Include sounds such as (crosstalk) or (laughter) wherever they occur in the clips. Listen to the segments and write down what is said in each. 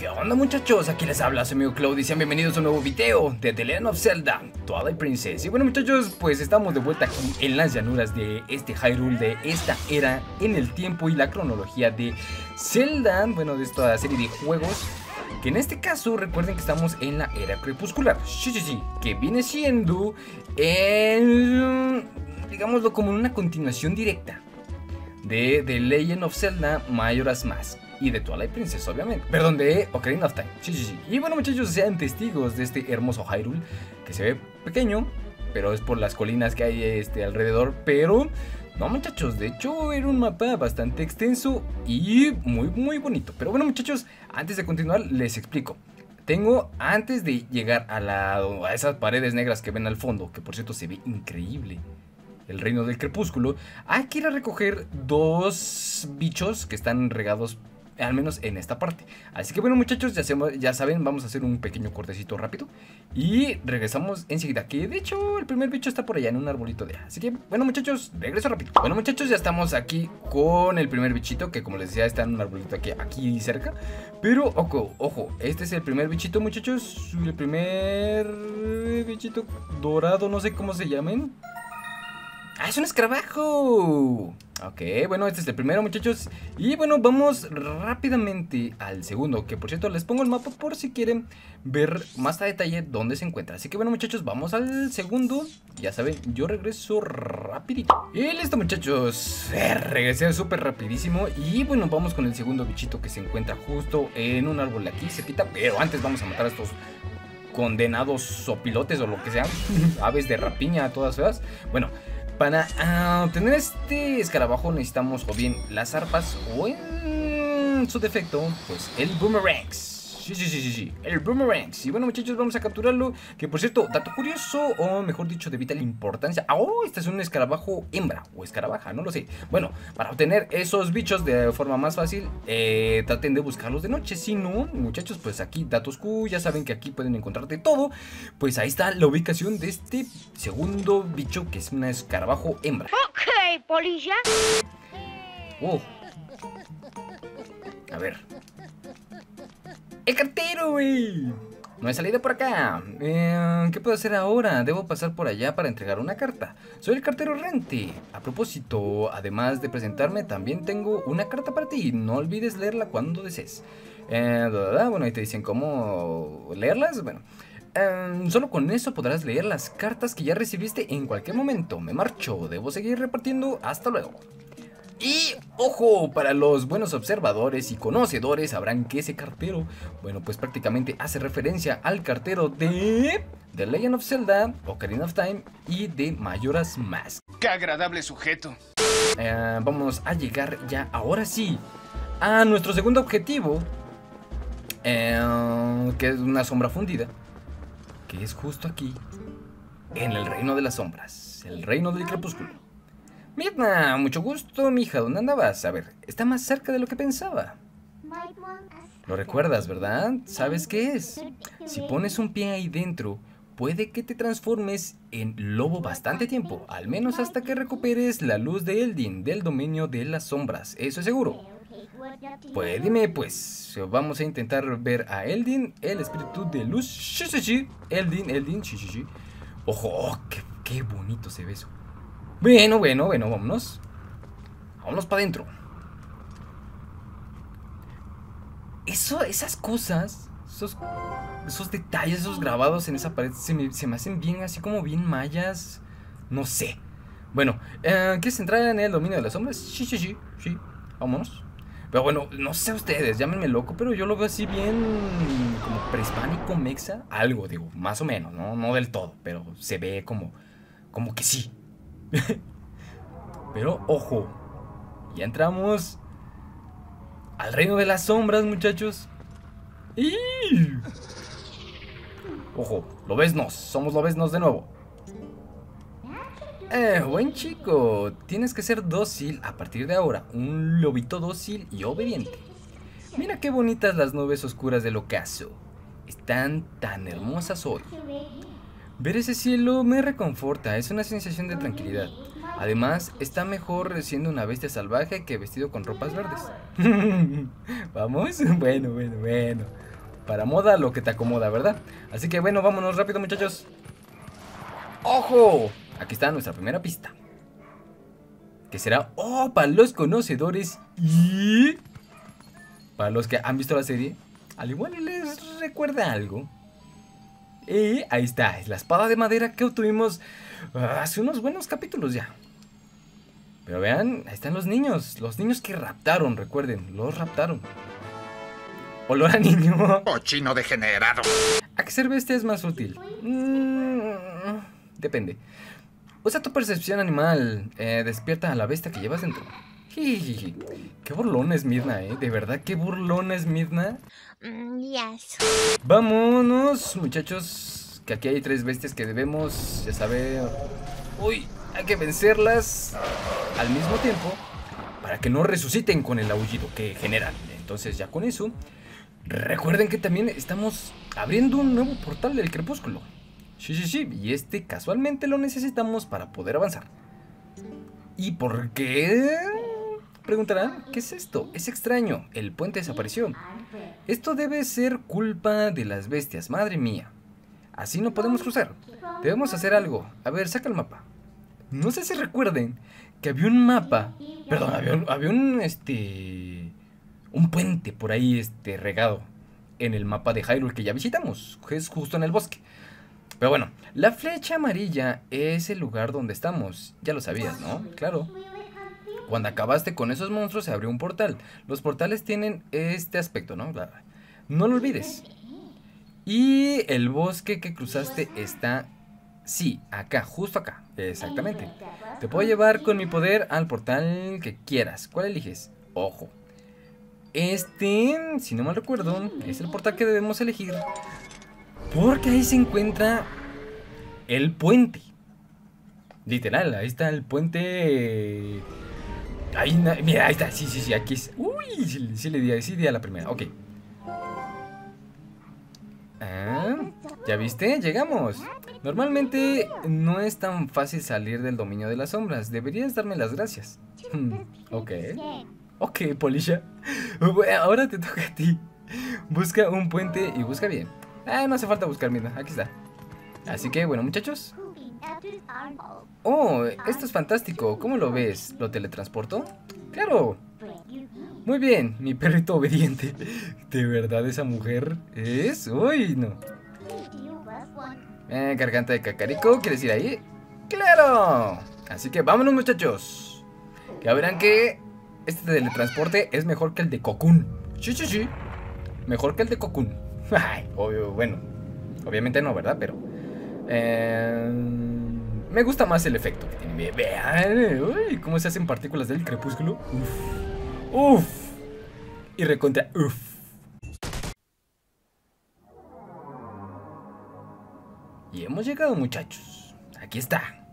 ¿Qué onda muchachos? Aquí les habla su amigo Cloud y sean bienvenidos a un nuevo video de The Legend of Zelda Twilight Princess. Y bueno muchachos, pues estamos de vuelta aquí en las llanuras de este Hyrule, de esta era en el tiempo y la cronología de Zelda Bueno, de esta serie de juegos que en este caso recuerden que estamos en la era crepuscular. Sí, sí, sí, que viene siendo el... digámoslo como una continuación directa de The Legend of Zelda Majora's Mask y de Twilight Princess, obviamente. Perdón, de Ocarina of Time. Sí, sí, sí. Y bueno, muchachos, sean testigos de este hermoso Hyrule que se ve pequeño, pero es por las colinas que hay este, alrededor. Pero, no, muchachos, de hecho era un mapa bastante extenso y muy, muy bonito. Pero bueno, muchachos, antes de continuar, les explico. Tengo, antes de llegar a, la, a esas paredes negras que ven al fondo, que por cierto se ve increíble, el reino del crepúsculo, hay que ir a recoger dos bichos que están regados al menos en esta parte. Así que bueno muchachos, ya, saben, vamos a hacer un pequeño cortecito rápido y regresamos enseguida, que de hecho el primer bicho está por allá en un arbolito de... Así que bueno muchachos, regreso rápido. Bueno muchachos, ya estamos aquí con el primer bichito, que como les decía está en un arbolito aquí, aquí cerca. Pero ojo, ojo, este es el primer bichito muchachos, el primer bichito dorado, no sé cómo se llamen. ¡Ah, es un escarabajo! Ok, bueno, este es el primero, muchachos. Y bueno, vamos rápidamente al segundo, que por cierto les pongo el mapa por si quieren ver más a detalle dónde se encuentra. Así que bueno, muchachos, vamos al segundo. Ya saben, yo regreso rapidito. Y listo, muchachos. Eh, regresé súper rapidísimo. Y bueno, vamos con el segundo bichito que se encuentra justo en un árbol aquí cerquita. Pero antes vamos a matar a estos condenados sopilotes o lo que sean. (laughs) Aves de rapiña, todas feas. Bueno, para ah, obtener este escarabajo necesitamos o bien las arpas o en su defecto, pues el boomerangs. Sí, sí, sí, sí, sí, el boomerangs. Y bueno, muchachos, vamos a capturarlo. Que por cierto, dato curioso, o mejor dicho, de vital importancia. Ah, oh, este es un escarabajo hembra o escarabaja, no lo sé. Bueno, para obtener esos bichos de forma más fácil, eh, traten de buscarlos de noche. Si no, muchachos, pues aquí, datos Q, ya saben que aquí pueden encontrarte todo. Pues ahí está la ubicación de este segundo bicho, que es un escarabajo hembra. Ok, polilla. Wow. A ver, ¡El cartero, güey! No he salido por acá. Eh, ¿Qué puedo hacer ahora? Debo pasar por allá para entregar una carta. Soy el cartero Rente. A propósito, además de presentarme, también tengo una carta para ti. No olvides leerla cuando desees. Eh, bueno, ahí te dicen cómo leerlas. Bueno, eh, solo con eso podrás leer las cartas que ya recibiste en cualquier momento. Me marcho. Debo seguir repartiendo. Hasta luego. Y ojo, para los buenos observadores y conocedores sabrán que ese cartero, bueno, pues prácticamente hace referencia al cartero de The Legend of Zelda, Ocarina of Time y de Majora's Mask. ¡Qué agradable sujeto! Eh, vamos a llegar ya, ahora sí, a nuestro segundo objetivo, eh, que es una sombra fundida, que es justo aquí, en el reino de las sombras, el reino del crepúsculo. Mirna, mucho gusto, mija. ¿Dónde andabas? A ver, está más cerca de lo que pensaba. Lo recuerdas, ¿verdad? ¿Sabes qué es? Si pones un pie ahí dentro, puede que te transformes en lobo bastante tiempo, al menos hasta que recuperes la luz de Eldin del dominio de las sombras, eso es seguro. Pues dime, pues, vamos a intentar ver a Eldin, el espíritu de luz. Eldin, Eldin. Ojo, oh, qué, qué bonito se ve eso. Bueno, bueno, bueno, vámonos. Vámonos para adentro. Eso, esas cosas, esos, esos detalles, esos grabados en esa pared se me, se me hacen bien, así como bien mayas. No sé. Bueno, eh, ¿quieres entrar en el dominio de las sombras? Sí, sí, sí, sí. Vámonos. Pero bueno, no sé ustedes, llámenme loco, pero yo lo veo así bien como prehispánico, mexa. Algo, digo, más o menos, ¿no? No del todo, pero se ve como, como que sí. (laughs) Pero ojo, ya entramos al reino de las sombras, muchachos. ¡Y! Ojo, lobesnos, somos lobesnos de nuevo. Eh, buen chico, tienes que ser dócil a partir de ahora, un lobito dócil y obediente. Mira qué bonitas las nubes oscuras del ocaso. Están tan hermosas hoy. Ver ese cielo me reconforta, es una sensación de tranquilidad. Además, está mejor siendo una bestia salvaje que vestido con ropas verdes. (laughs) ¿Vamos? Bueno, bueno, bueno. para moda lo que te acomoda, ¿verdad? Así que bueno, vámonos rápido muchachos. ¡Ojo! Aquí está nuestra primera pista. Que será, oh, para los conocedores y... Para los que han visto la serie, al igual les recuerda algo. Y ahí está, es la espada de madera que obtuvimos ah, hace unos buenos capítulos ya. Pero vean, ahí están los niños, los niños que raptaron, recuerden, los raptaron. Olor a niño. (laughs) Cochino degenerado. ¿A qué ser bestia es más útil? Mm, depende. Usa tu percepción animal. Eh, despierta a la bestia que llevas dentro. Qué burlón es Midna, ¿eh? De verdad, qué burlón es Midna. Mm, Vámonos, muchachos. Que aquí hay tres bestias que debemos, ya saber... Uy, hay que vencerlas al mismo tiempo para que no resuciten con el aullido que generan. Entonces ya con eso, recuerden que también estamos abriendo un nuevo portal del crepúsculo. Sí, sí, sí, y este casualmente lo necesitamos para poder avanzar. ¿Y por qué? Preguntarán, ¿qué es esto? Es extraño, el puente desapareció. Esto debe ser culpa de las bestias, madre mía. Así no podemos cruzar. Debemos hacer algo. A ver, saca el mapa. No sé si recuerden que había un mapa. Perdón, había un, este. Un puente por ahí, este, regado. En el mapa de Hyrule que ya visitamos. Que es justo en el bosque. Pero bueno, la flecha amarilla es el lugar donde estamos. Ya lo sabías, ¿no? Claro. Cuando acabaste con esos monstruos se abrió un portal. Los portales tienen este aspecto, ¿no? No lo olvides. Y el bosque que cruzaste está... Sí, acá, justo acá. Exactamente. Te puedo llevar con mi poder al portal que quieras. ¿Cuál eliges? Ojo. Este, si no mal recuerdo, es el portal que debemos elegir. Porque ahí se encuentra el puente. Literal, ahí está el puente Ahí, mira, ahí está. Sí, sí, sí. Aquí es. Uy, sí, le di, sí di a la primera. Ok. Ah, ¿Ya viste? Llegamos. Normalmente no es tan fácil salir del dominio de las sombras. Deberías darme las gracias. Hmm, ok. Ok, Polisha. Ahora te toca a ti. Busca un puente y busca bien. Ah, no hace falta buscar, mira. Aquí está. Así que, bueno, muchachos. Oh, esto es fantástico. ¿Cómo lo ves? ¿Lo teletransporto? ¡Claro! Muy bien, mi perrito obediente. (laughs) ¿De verdad esa mujer es? ¡Uy, no! Eh, garganta de cacarico, ¿quieres ir ahí? ¡Claro! Así que vámonos, muchachos. Ya verán que este teletransporte es mejor que el de Cocoon. Sí, sí, sí. Mejor que el de Cocoon. (laughs) Ay, obvio, bueno. Obviamente no, ¿verdad? Pero... Eh... Me gusta más el efecto que tiene. Vean, uy, cómo se hacen partículas del crepúsculo. Uf. Uf. Y recontra. Uf. Y hemos llegado, muchachos. Aquí está.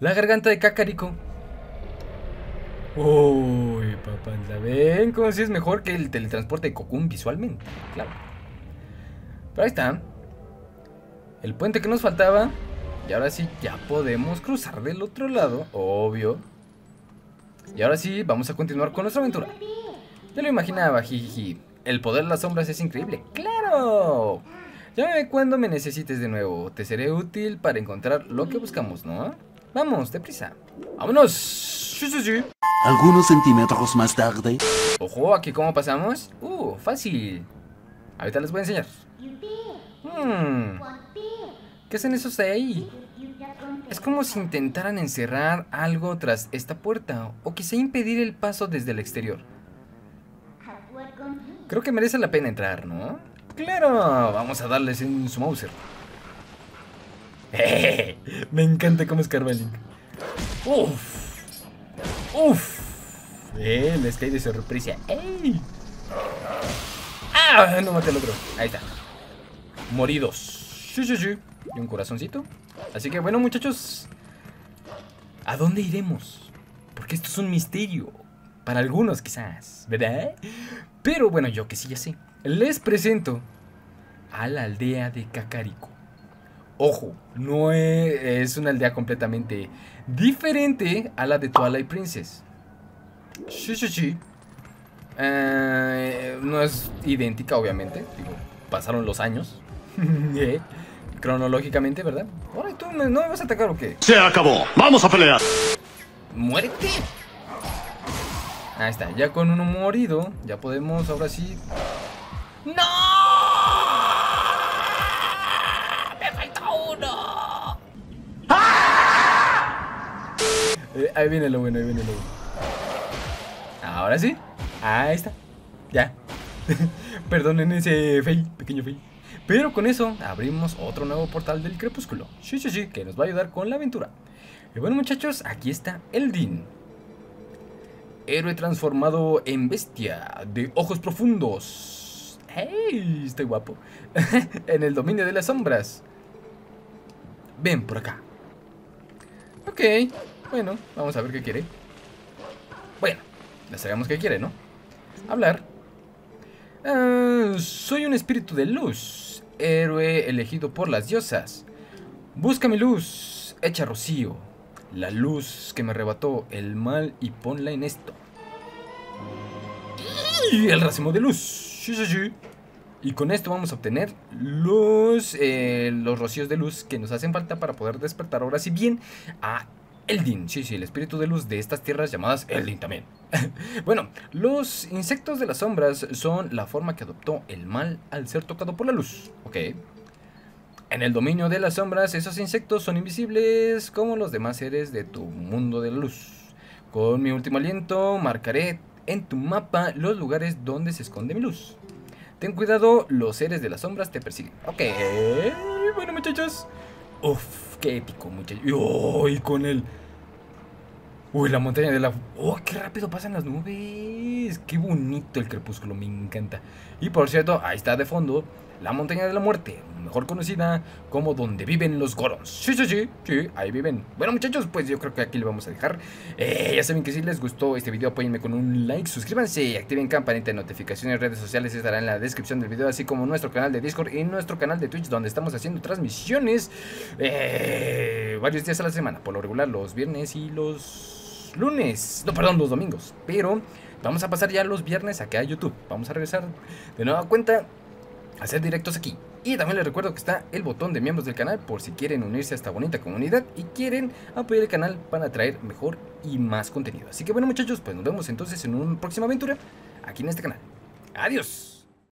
La garganta de Cacarico. Uy, papá, ¿la ven? Como si es mejor que el teletransporte de Cocoon visualmente. Claro. Pero ahí está. El puente que nos faltaba y ahora sí, ya podemos cruzar del otro lado, obvio. Y ahora sí, vamos a continuar con nuestra aventura. Ya lo imaginaba, jiji. El poder de las sombras es increíble. ¡Claro! Llámame cuando me necesites de nuevo. Te seré útil para encontrar lo que buscamos, ¿no? Vamos, deprisa. ¡Vámonos! Sí, sí, sí. Algunos centímetros más tarde. Ojo, aquí cómo pasamos. Uh, fácil. Ahorita les voy a enseñar. Hmm. ¿Qué hacen esos de ahí? Es como si intentaran encerrar algo tras esta puerta, o quizá impedir el paso desde el exterior. Creo que merece la pena entrar, ¿no? ¡Claro! Vamos a darles en su Mauser. (laughs) Me encanta cómo escarba Link. ¡Uf! ¡Uf! Eh, les cae de sorpresa. ¡Ey! ¡Ah! No maté al otro. Ahí está. Moridos. Sí, sí, sí y un corazoncito. Así que bueno muchachos, ¿a dónde iremos? Porque esto es un misterio. Para algunos quizás, ¿verdad? Pero bueno, yo que sí ya sé. Les presento a la aldea de Cacarico. Ojo, no es una aldea completamente diferente a la de Twilight Princess. Sí, sí, sí. Eh, no es idéntica, obviamente. Digo, pasaron los años. (laughs) Cronológicamente, ¿verdad? Ahora tú no me vas a atacar o qué? Se acabó. Vamos a pelear. ¡Muérete! Ahí está, ya con uno morido, ya podemos ahora sí. ¡No! ¡Me falta uno! Eh, ahí viene lo bueno, ahí viene lo bueno. Ahora sí. Ahí está. Ya. (laughs) Perdonen ese fail, pequeño fail. Pero con eso abrimos otro nuevo portal del crepúsculo. Sí, sí, sí, que nos va a ayudar con la aventura. Y bueno muchachos, aquí está Eldin. Héroe transformado en bestia de ojos profundos. ¡Hey! Estoy guapo. (laughs) en el dominio de las sombras. Ven por acá. Ok, bueno, vamos a ver qué quiere. Bueno, ya sabemos qué quiere, ¿no? Hablar. Ah, soy un espíritu de luz, héroe elegido por las diosas. Busca mi luz, echa rocío, la luz que me arrebató el mal y ponla en esto. Y el racimo de luz. Sí, sí, sí. Y con esto vamos a obtener los, eh, los rocíos de luz que nos hacen falta para poder despertar ahora sí bien a Eldin. Sí, sí, el espíritu de luz de estas tierras llamadas Eldin también. (laughs) bueno, los insectos de las sombras son la forma que adoptó el mal al ser tocado por la luz. Ok. En el dominio de las sombras, esos insectos son invisibles como los demás seres de tu mundo de la luz. Con mi último aliento, marcaré en tu mapa los lugares donde se esconde mi luz. Ten cuidado, los seres de las sombras te persiguen. Ok, bueno muchachos. Uf, qué épico muchachos. Uy, con el... Uy, la montaña de la... ¡Oh, qué rápido pasan las nubes! ¡Qué bonito el crepúsculo! Me encanta. Y por cierto, ahí está de fondo la montaña de la muerte, mejor conocida como donde viven los Gorons. Sí, sí, sí, sí, ahí viven. Bueno, muchachos, pues yo creo que aquí lo vamos a dejar. Eh, ya saben que si les gustó este video, apóyenme con un like, suscríbanse, activen campanita de notificaciones, redes sociales estarán en la descripción del video, así como nuestro canal de Discord y nuestro canal de Twitch, donde estamos haciendo transmisiones eh, varios días a la semana, por lo regular los viernes y los lunes, no, perdón, los domingos, pero vamos a pasar ya los viernes acá a YouTube, vamos a regresar de nueva cuenta hacer directos aquí. Y también les recuerdo que está el botón de miembros del canal por si quieren unirse a esta bonita comunidad y quieren apoyar el canal para traer mejor y más contenido. Así que bueno muchachos, pues nos vemos entonces en una próxima aventura aquí en este canal. Adiós.